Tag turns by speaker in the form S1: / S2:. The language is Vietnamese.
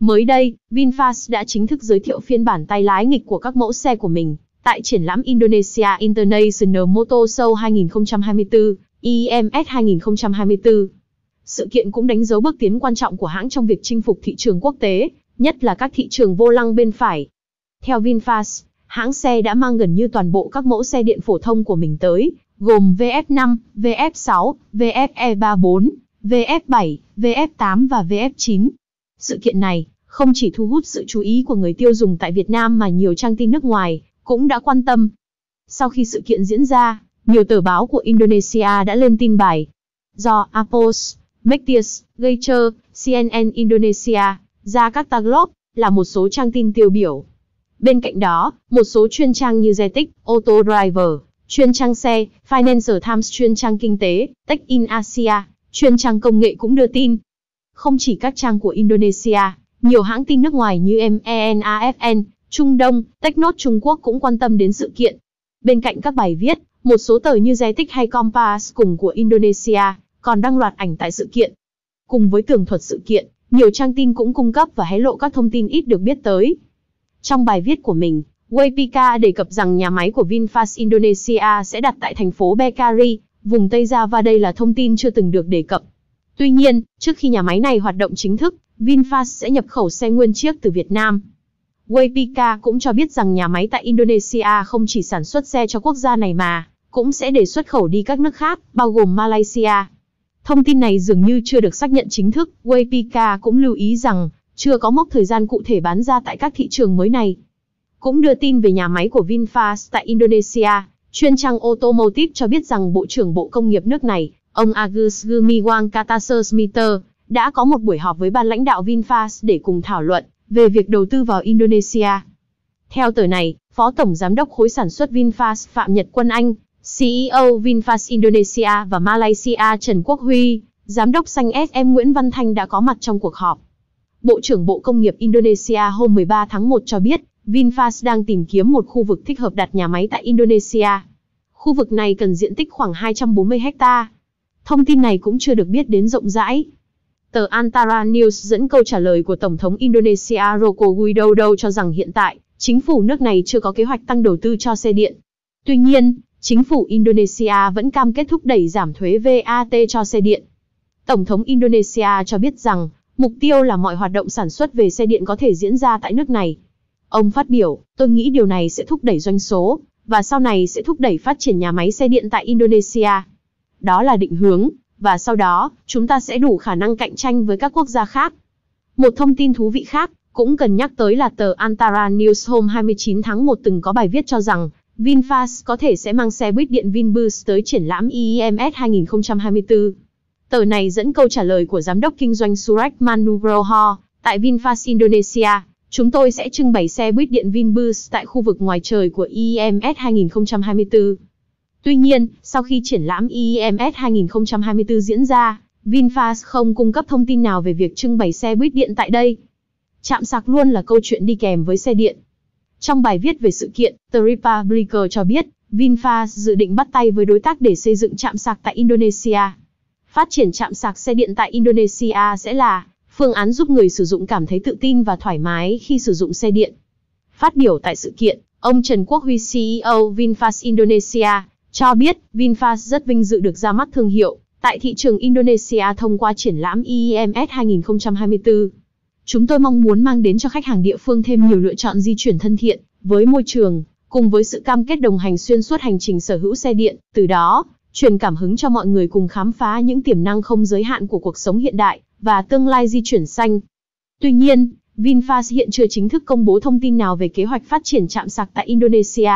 S1: Mới đây, VinFast đã chính thức giới thiệu phiên bản tay lái nghịch của các mẫu xe của mình tại triển lãm Indonesia International Motor Show 2024, IMS 2024. Sự kiện cũng đánh dấu bước tiến quan trọng của hãng trong việc chinh phục thị trường quốc tế, nhất là các thị trường vô lăng bên phải. Theo VinFast, hãng xe đã mang gần như toàn bộ các mẫu xe điện phổ thông của mình tới, gồm VF5, VF6, VFE34, VF7, VF8 và VF9. Sự kiện này không chỉ thu hút sự chú ý của người tiêu dùng tại Việt Nam mà nhiều trang tin nước ngoài cũng đã quan tâm. Sau khi sự kiện diễn ra, nhiều tờ báo của Indonesia đã lên tin bài. Do Apos, Metius, Geicher, CNN Indonesia, Jakarta Globe là một số trang tin tiêu biểu. Bên cạnh đó, một số chuyên trang như Zetic, Auto Driver, chuyên trang xe, Financial Times chuyên trang kinh tế, Tech in Asia, chuyên trang công nghệ cũng đưa tin. Không chỉ các trang của Indonesia, nhiều hãng tin nước ngoài như MENAFN, Trung Đông, Technot Trung Quốc cũng quan tâm đến sự kiện. Bên cạnh các bài viết, một số tờ như Zetik hay Compass cùng của Indonesia còn đăng loạt ảnh tại sự kiện. Cùng với tường thuật sự kiện, nhiều trang tin cũng cung cấp và hé lộ các thông tin ít được biết tới. Trong bài viết của mình, Waypika đề cập rằng nhà máy của VinFast Indonesia sẽ đặt tại thành phố Bekari, vùng Tây Java đây là thông tin chưa từng được đề cập. Tuy nhiên, trước khi nhà máy này hoạt động chính thức, VinFast sẽ nhập khẩu xe nguyên chiếc từ Việt Nam. Waypika cũng cho biết rằng nhà máy tại Indonesia không chỉ sản xuất xe cho quốc gia này mà, cũng sẽ để xuất khẩu đi các nước khác, bao gồm Malaysia. Thông tin này dường như chưa được xác nhận chính thức, Waypika cũng lưu ý rằng, chưa có mốc thời gian cụ thể bán ra tại các thị trường mới này. Cũng đưa tin về nhà máy của VinFast tại Indonesia, chuyên trang Automotive cho biết rằng Bộ trưởng Bộ Công nghiệp nước này, ông Agus Gumiwang Kartasasmita, đã có một buổi họp với ban lãnh đạo VinFast để cùng thảo luận về việc đầu tư vào Indonesia. Theo tờ này, Phó Tổng Giám đốc khối sản xuất VinFast Phạm Nhật Quân Anh, CEO VinFast Indonesia và Malaysia Trần Quốc Huy, Giám đốc xanh SM Nguyễn Văn Thanh đã có mặt trong cuộc họp. Bộ trưởng Bộ Công nghiệp Indonesia hôm 13 tháng 1 cho biết, VinFast đang tìm kiếm một khu vực thích hợp đặt nhà máy tại Indonesia. Khu vực này cần diện tích khoảng 240 hectare Thông tin này cũng chưa được biết đến rộng rãi. Tờ Antara News dẫn câu trả lời của Tổng thống Indonesia Joko Widodo cho rằng hiện tại, chính phủ nước này chưa có kế hoạch tăng đầu tư cho xe điện. Tuy nhiên, chính phủ Indonesia vẫn cam kết thúc đẩy giảm thuế VAT cho xe điện. Tổng thống Indonesia cho biết rằng, mục tiêu là mọi hoạt động sản xuất về xe điện có thể diễn ra tại nước này. Ông phát biểu, tôi nghĩ điều này sẽ thúc đẩy doanh số, và sau này sẽ thúc đẩy phát triển nhà máy xe điện tại Indonesia. Đó là định hướng, và sau đó, chúng ta sẽ đủ khả năng cạnh tranh với các quốc gia khác. Một thông tin thú vị khác, cũng cần nhắc tới là tờ Antara News hôm 29 tháng 1 từng có bài viết cho rằng, VinFast có thể sẽ mang xe buýt điện VinBus tới triển lãm IEMS 2024. Tờ này dẫn câu trả lời của giám đốc kinh doanh Suresh Manugroho tại VinFast Indonesia. Chúng tôi sẽ trưng bày xe buýt điện VinBus tại khu vực ngoài trời của IEMS 2024. Tuy nhiên, sau khi triển lãm IEMS 2024 diễn ra, VinFast không cung cấp thông tin nào về việc trưng bày xe buýt điện tại đây. Chạm sạc luôn là câu chuyện đi kèm với xe điện. Trong bài viết về sự kiện, The Republicer cho biết, VinFast dự định bắt tay với đối tác để xây dựng trạm sạc tại Indonesia. Phát triển trạm sạc xe điện tại Indonesia sẽ là phương án giúp người sử dụng cảm thấy tự tin và thoải mái khi sử dụng xe điện. Phát biểu tại sự kiện, ông Trần Quốc Huy CEO VinFast Indonesia cho biết VinFast rất vinh dự được ra mắt thương hiệu tại thị trường Indonesia thông qua triển lãm IEMS 2024. Chúng tôi mong muốn mang đến cho khách hàng địa phương thêm nhiều lựa chọn di chuyển thân thiện với môi trường, cùng với sự cam kết đồng hành xuyên suốt hành trình sở hữu xe điện, từ đó truyền cảm hứng cho mọi người cùng khám phá những tiềm năng không giới hạn của cuộc sống hiện đại và tương lai di chuyển xanh. Tuy nhiên, VinFast hiện chưa chính thức công bố thông tin nào về kế hoạch phát triển trạm sạc tại Indonesia.